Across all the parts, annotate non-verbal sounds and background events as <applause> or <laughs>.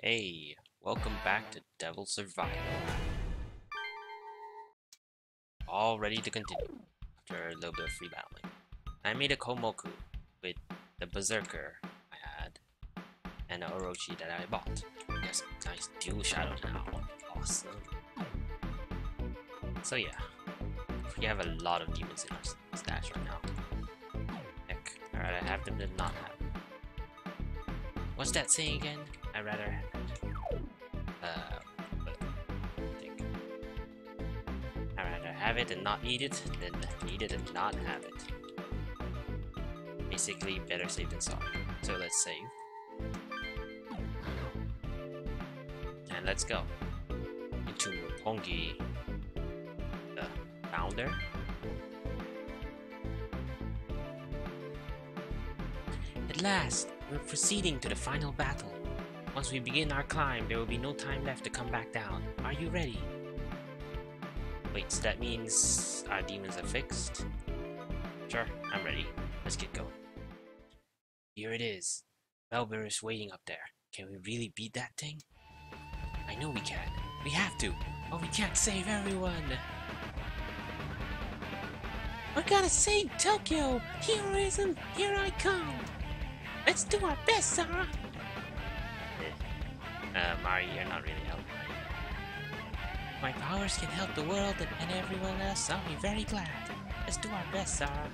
Hey, welcome back to Devil Survivor. All ready to continue after a little bit of free battling. I made a Komoku with the Berserker I had and the Orochi that I bought. Yes, nice dual shadow now. Awesome. So yeah, we have a lot of demons in our stash right now. Heck, alright, I'd have them than not have. What's that saying again? I'd rather uh. I'd rather have it and not need it than need it and not have it. Basically, better safe than sorry. So let's save. And let's go. Into Roppongi, the founder. At last, we're proceeding to the final battle. Once we begin our climb, there will be no time left to come back down. Are you ready? Wait, so that means our demons are fixed? Sure, I'm ready. Let's get going. Here it is. Melber is waiting up there. Can we really beat that thing? I know we can. We have to. But we can't save everyone. We're gonna save Tokyo! Heroism, here I come! Let's do our best, Zara! Uh, Mari, you're not really helping. My powers can help the world and, and everyone else. I'll be very glad. Let's do our best, Zara.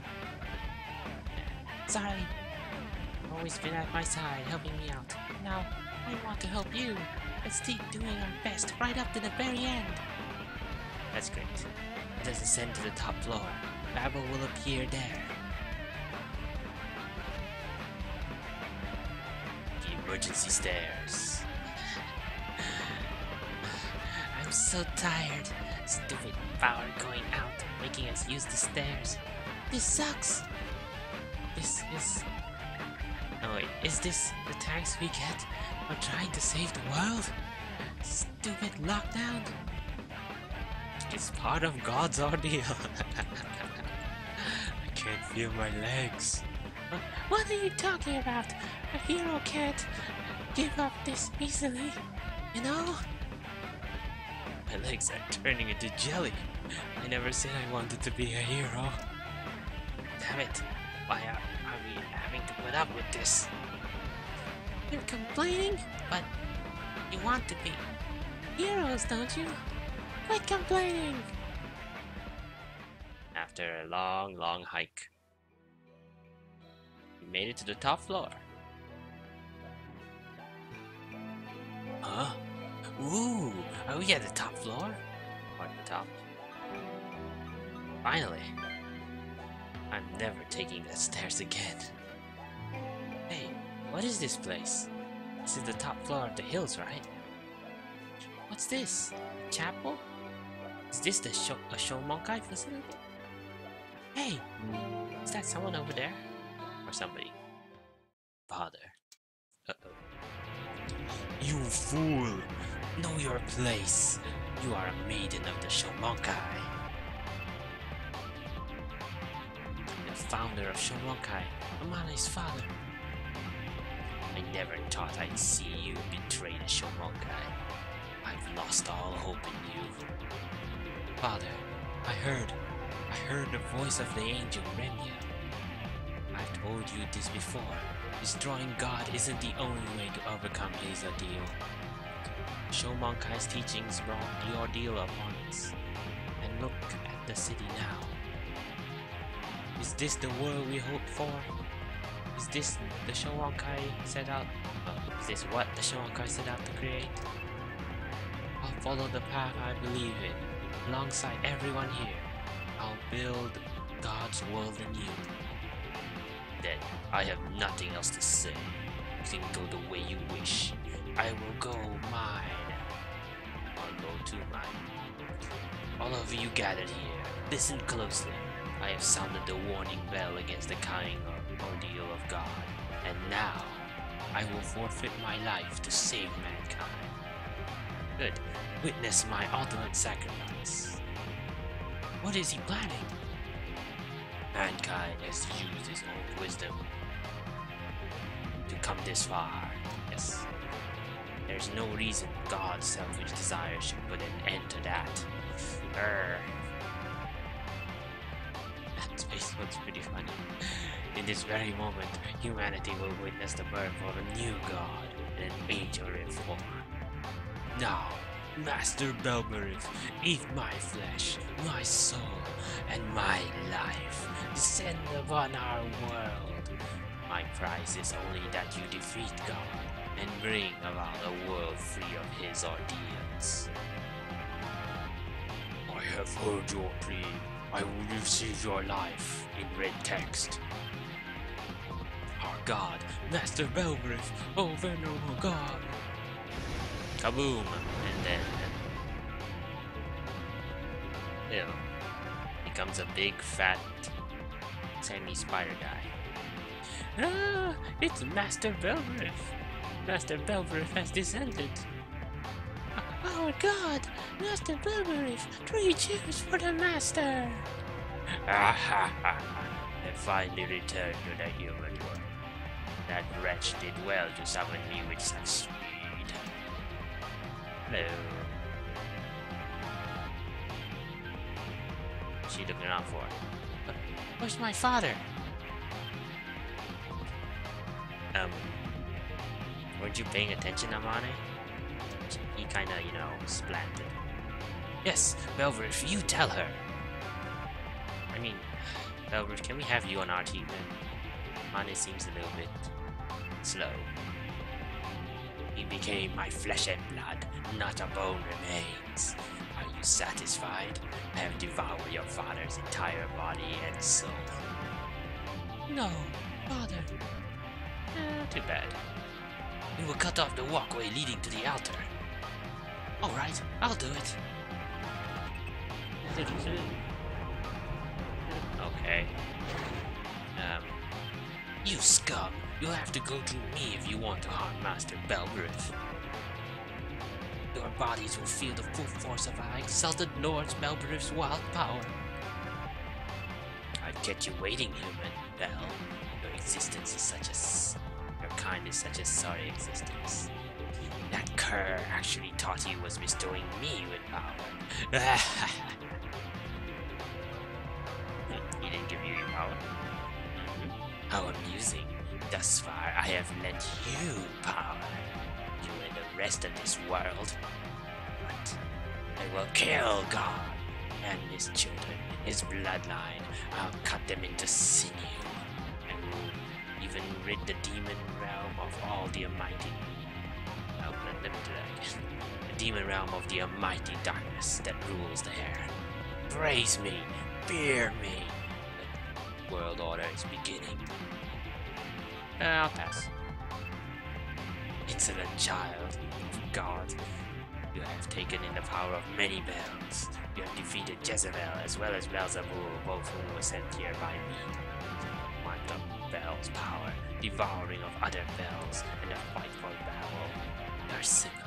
Sorry. You've always been at my side, helping me out. Now, I want to help you. Let's keep doing our best right up to the very end. That's great. Let us ascend to the top floor. Babel will appear there. The emergency stairs. So tired. Stupid power going out, making us use the stairs. This sucks. This is. Oh wait, is this the thanks we get for trying to save the world? Stupid lockdown. It's part of God's ordeal. <laughs> I can't feel my legs. What are you talking about? A hero can't give up this easily, you know? My legs are turning into jelly. I never said I wanted to be a hero. Damn it. Why are, are we having to put up with this? You're complaining, but you want to be heroes, don't you? Quit complaining! After a long, long hike, we made it to the top floor. Huh? Ooh, are we at the top floor? Or at the top? Finally! I'm never taking the stairs again. Hey, what is this place? This is the top floor of the hills, right? What's this? A Chapel? Is this the show a Shomonkai facility? Hey, is that someone over there? Or somebody? Father. Uh-oh. You fool! Know your place! You are a maiden of the Shomonkai. The founder of Shomonkai, Amane's father. I never thought I'd see you betray the Shomonkai. I've lost all hope in you. Father, I heard, I heard the voice of the angel Renya. I've told you this before. Destroying God isn't the only way to overcome his ordeal. Shomonkai's teachings brought the ordeal upon us. And look at the city now. Is this the world we hoped for? Is this the Shomonkai set out? Uh, is this what the Shomonkai set out to create? I'll follow the path I believe in, alongside everyone here. I'll build God's world anew. Then I have nothing else to say. You can go the way you wish. I will go mine. To. All of you gathered here, listen closely. I have sounded the warning bell against the coming ordeal of God, and now I will forfeit my life to save mankind. Good. Witness my ultimate sacrifice. What is he planning? Mankind has used his own wisdom to come this far. Yes. There's no reason God's selfish desire should put an end to that. Err. That space looks pretty funny. In this very moment, humanity will witness the birth of a new god, an angel reform. Now, Master Belberith, eat my flesh, my soul, and my life. Descend upon our world. My prize is only that you defeat God and bring about a world free of his ordeals. I have heard your plea. I will receive your life in red text. Our God, Master Belberith, oh venerable God. Kaboom! And then, know, becomes a big fat sandy spider guy. Ah, it's Master Belberith. Master Belberith has descended. Our God, Master Belberith, three cheers for the Master! Ah ha ha! I finally returned to the human world. That wretch did well to summon me with such speed. Hello. What's she looking around for? Where's my father? Um, weren't you paying attention, Amane? He kinda, you know, splatted. Yes, Belver, you tell her. I mean, Belver, can we have you on our team then? Amane seems a little bit slow. He became my flesh and blood, not a bone remains. Are you satisfied? I have devoured your father's entire body and soul. No, father. Eh, too bad. We will cut off the walkway leading to the altar. Alright, I'll do it. Okay. Um, you scum! You'll have to go through me if you want to harm Master Belberith. Your bodies will feel the full force of our exalted Lord Belberith's wild power. I'd get you waiting, human, Bell. Your existence is such a... Is such a sorry existence. That cur actually thought he was bestowing me with power. <laughs> he didn't give you power. Mm-hmm. How amusing. Thus far, I have lent you power. You and the rest of this world. But I will kill God and his children, his bloodline. I'll cut them into sinew. Even rid the demon realm of all the almighty. Oh, let, let me do that again. The demon realm of the almighty darkness that rules there. Praise me, fear me. The world order is beginning. Uh, I'll pass. Insolent child of God, you have taken in the power of many bells. You have defeated Jezebel as well as Beelzebub, both whom were sent here by me. Bel's power, devouring of other bells, and a fight for Babel are similar.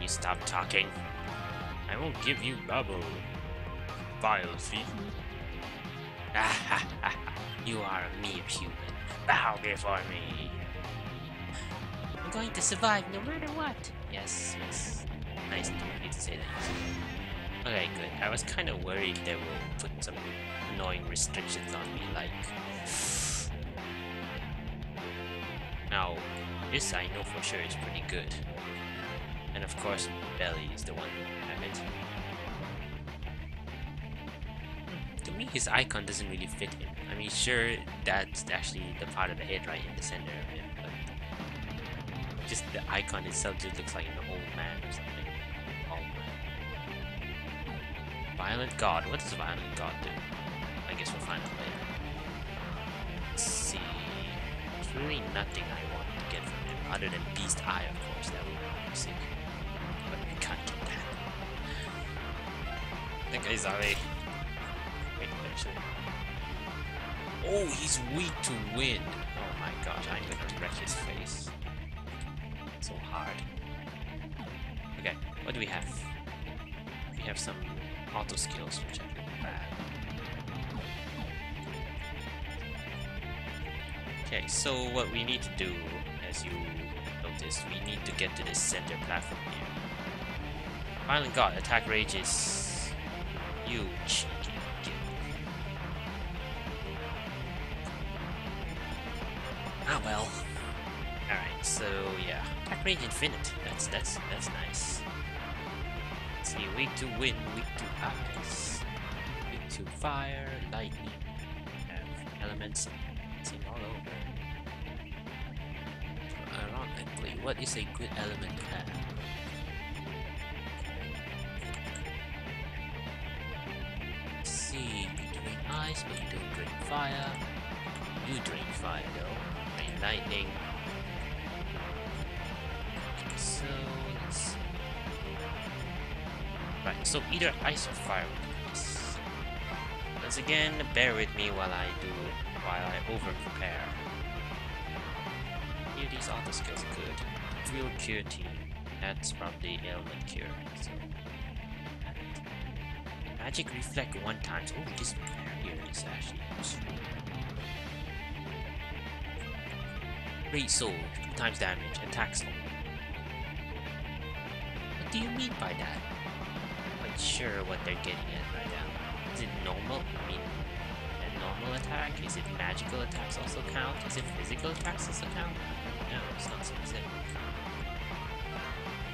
You stop talking. I won't give you bubble. Vile ha. <laughs> You are a mere human. Bow before me. I'm going to survive no matter what. Yes, yes. Nice you to say that. Okay, good. I was kind of worried they will put some annoying restrictions on me, like... Now, this I know for sure is pretty good. And of course, Belly is the one have it. To me, his icon doesn't really fit him. I mean, sure, that's actually the part of the head right in the center of him, but just the icon itself just looks like an old man or something. Oh. Violent God. What does Violent God do? I guess we'll find out later. Let's see. There's really nothing I want to get from him other than Beast Eye, of course. That would be sick. But we can't get that. That guy's already. Wait, actually. Oh, he's weak to wind. Oh my gosh, I'm gonna wreck his face. So hard. Okay, what do we have? We have some auto skills, which are bad. Okay, so what we need to do, as you noticed, We need to get to this center platform here. Violent God, attack rage is huge. Ah well. Alright, so yeah. Attack range infinite. That's that's that's nice. Let's see, weak to wind, weak to ice, weak to fire, lightning. Have elements over. Ironically, what is a good element to have? Let's see, you drink ice, but you don't drink fire. You drink fire though. Rain lightning. So let's. Right, so either ice or fire. Once again, bear with me while I do while I over prepare. Here these auto skills are good. Real cure team. That's probably ailment cure. So Magic reflect one time. Oh, this barrier is actually useful. Great soul, two times damage, attacks only. What do you mean by that? I'm not sure what they're getting at right now. Is it normal? I mean, normal attack? Is it magical attacks also count? Is it physical attacks also count? No, it's not specific.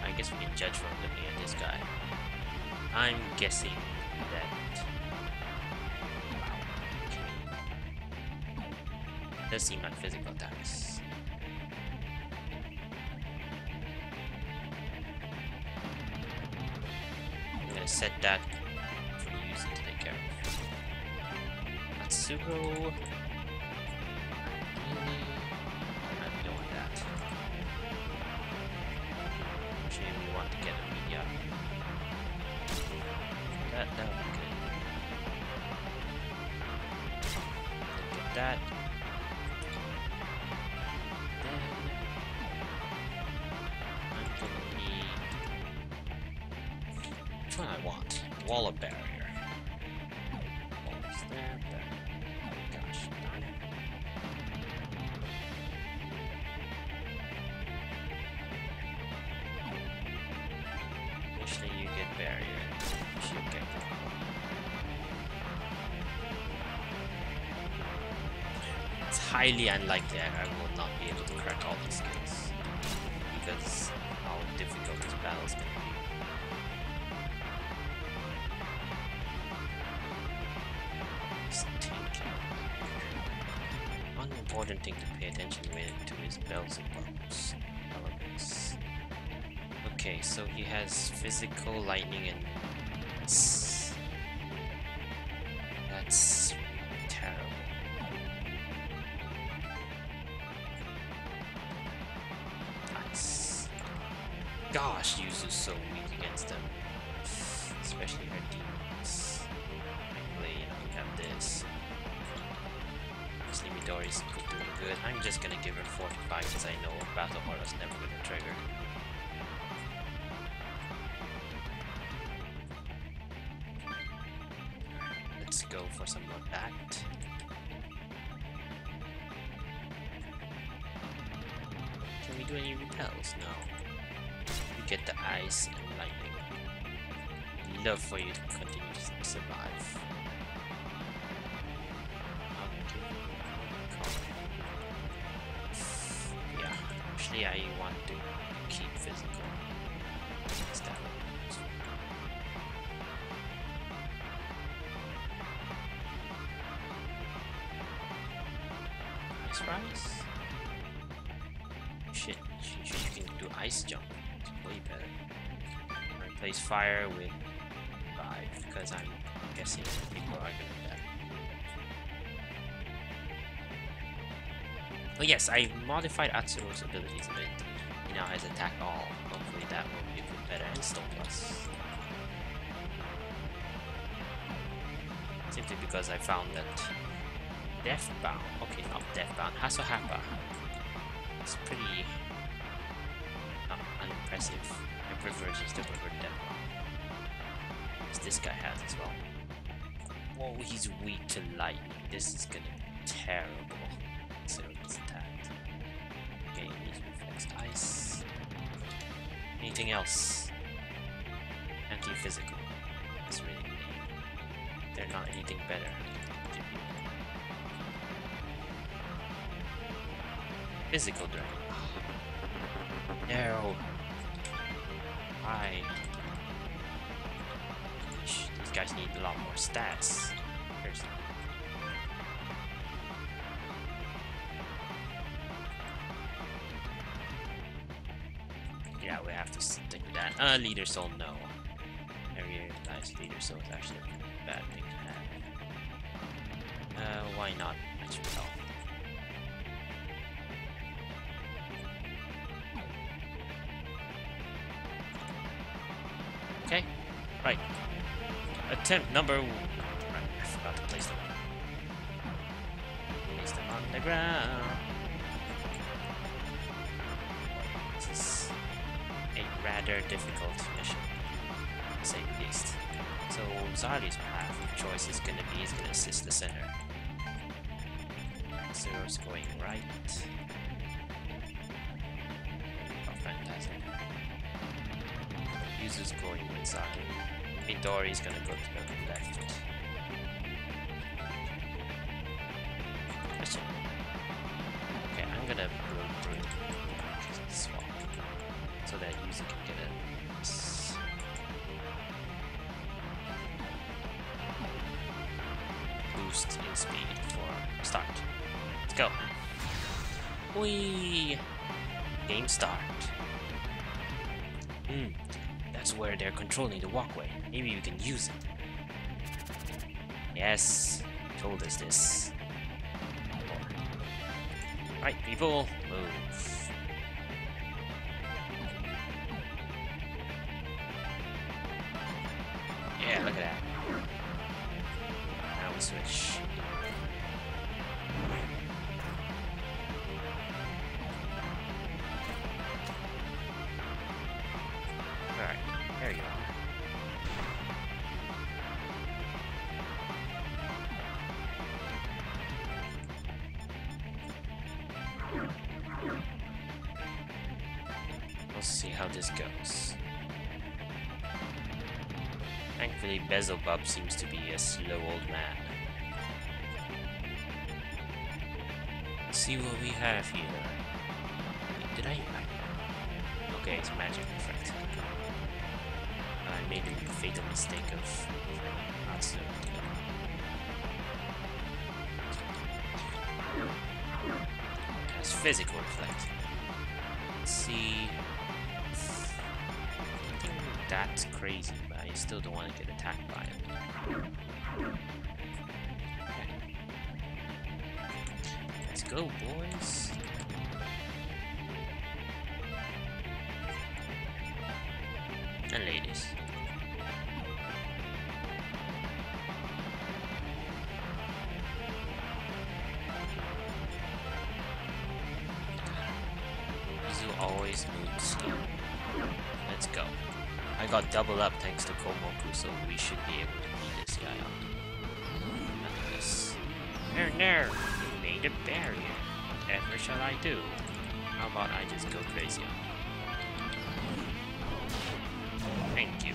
I guess we can judge from looking at this guy. I'm guessing that. Okay. Does seem like physical attacks. I'm gonna set that Atsuro. Highly unlikely I I will not be able to crack all these skills. Because how difficult this battle is going to be. One important thing to pay attention to is bells and bumps. Elements. Okay, so he has physical, lightning, and just gonna give her 45 because I know Battle Horror's never gonna trigger. Let's go for some more Bact. Can we do any repels? No. We get the ice and lightning. Love for you to continue to survive. Actually I want to keep physical. Ice rise? Shit, you, you can do ice jump. It's way better. Replace fire with five because I'm guessing people are gonna die. Oh yes, I modified Atsuro's abilities a bit. He now has attack all. Hopefully that will be a bit better and stone plus. Simply because I found that Deathbound, okay not Deathbound, Hassohappa is pretty uh, unimpressive. I prefer just to prefer Deathbound. As this guy has as well. Whoa, he's weak to lightning. This is gonna be terrible. Ice. anything else. Anti-physical. Really They're not anything better. Physical drain. No. Why? These guys need a lot more stats. Leader soul, no. I realize leader soul is actually a bad thing to have. Uh, why not? Actually, health. Okay, right. Attempt number. Rather difficult mission, to say the least. So Zali's path of choice is gonna be is gonna assist the center. Zero's going right. Oh, fantastic. Yuzu's going inside. Midori's gonna go to the left. Question. Controlling the walkway. Maybe we can use it. Yes, told us this. Right, people, move. Let's see what we have here. Wait, did I? Okay, it's magic effect. I made a fatal mistake of Natsu. Has physical effect. Let's see. Nothing that crazy, but I still don't want to get attacked by it. Go, boys. And ladies. Mizu always moves slow. Let's go. I got double up thanks to Komoku, so we should be able to beat this guy up. Look this. There, there! A barrier. Whatever shall I do? How about I just go crazy? Thank you.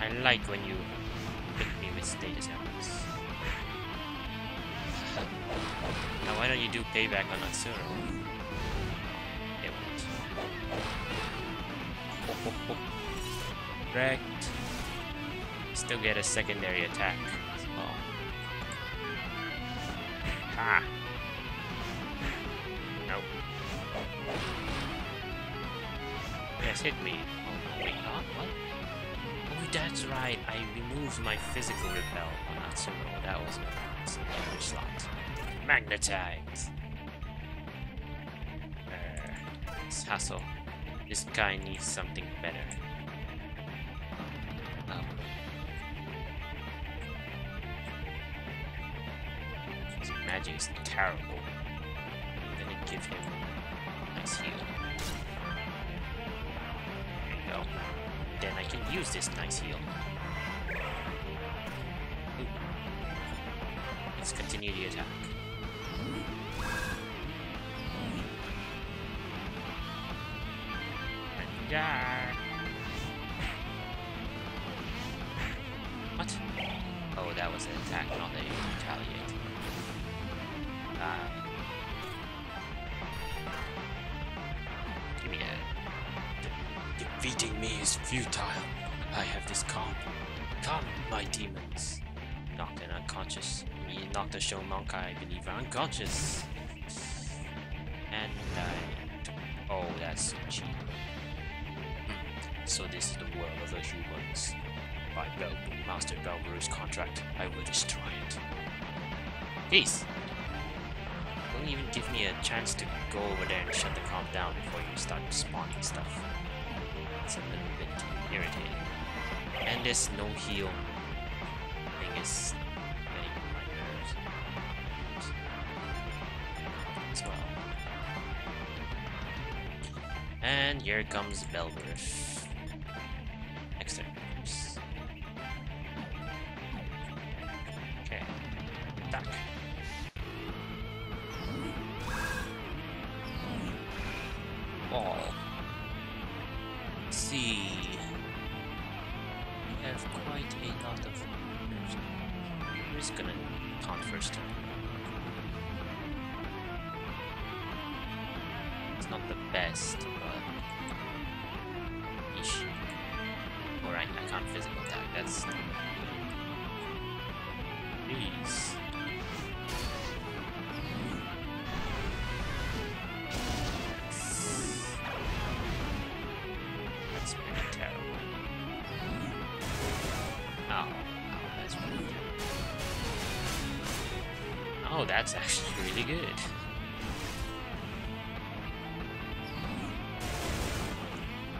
I like when you hit me with status elements. Now why don't you do payback on Natsuro? It won't. Ho. <laughs> Wrecked. Still get a secondary attack Ha! Nope. Yes, hit me. Oh, wait, huh? What? Oh, that's right. I removed my physical repel on Natsuro. That was a damage slot. Magnetite! Uh, this hassle. This guy needs something better. His is terrible. I'm gonna give him a nice heal. There you go. Then I can use this nice heal. Ooh. Let's continue the attack. And Yeah. Defeating me is futile. I have this calm. Calm my demons. Knocked and unconscious. Me knocked the show I believe, unconscious. And I... Oh, that's cheap. Hmm. So this is the world of the humans. By Bel Master Belburu's contract, I will destroy it. Peace! Don't even give me a chance to go over there and shut the comp down before you start spawning stuff. It's a little bit irritating. And this no heal thing is getting on my nerves. As well. And here comes Belberith. Oh, that's actually really good.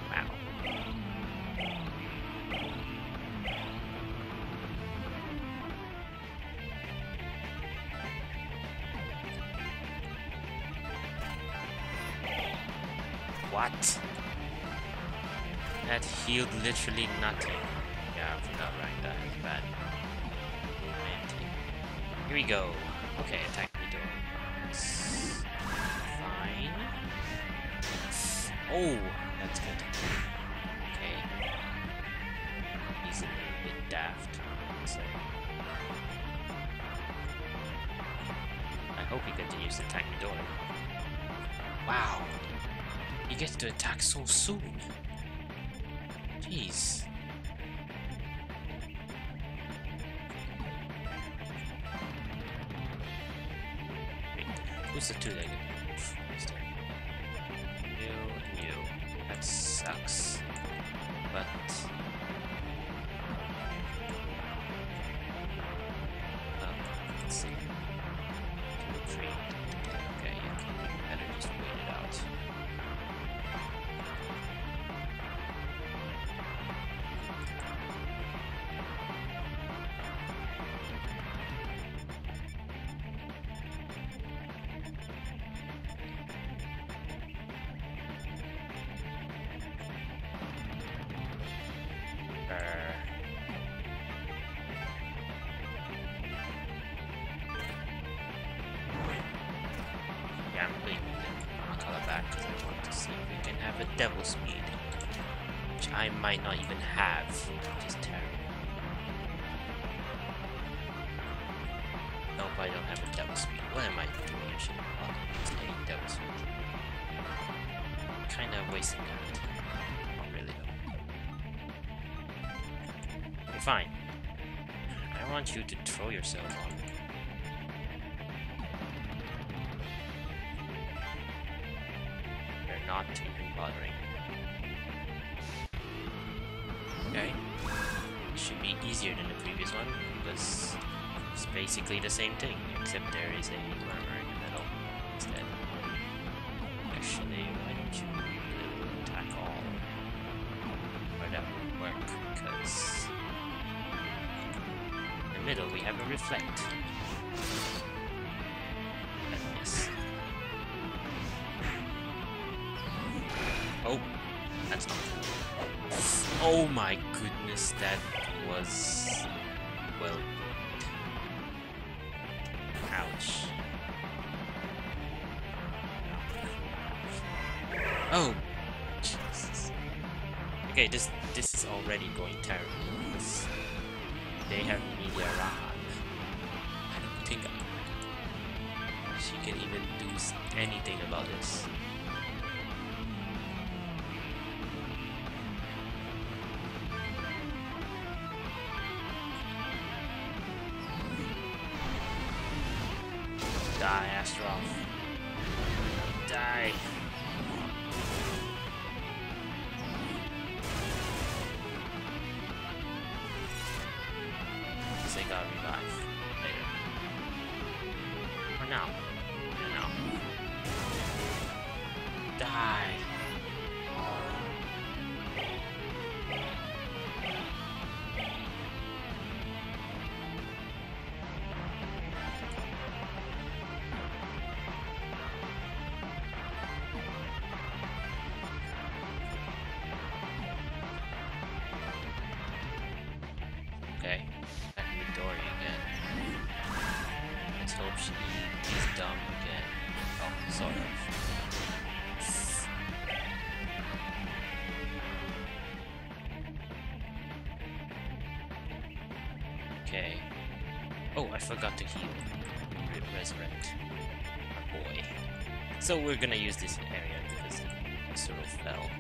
Wow. What? That healed literally nothing. Wow. He gets to attack so soon. Jeez. Who's the two-legged? You and you. That sucks. But... I might not even have, which there is a murmur in the middle instead. Actually, why don't you attack all? Or that would work, because in the middle we have a reflect. Oh, that's not cool. Oh my goodness, that was well. Die, Astaroth. Die. Midori again. Let's hope she is dumb again. Oh, sort of. Okay. Oh, I forgot to heal. Re resurrect. Boy. So we're gonna use this area because it sort of fell.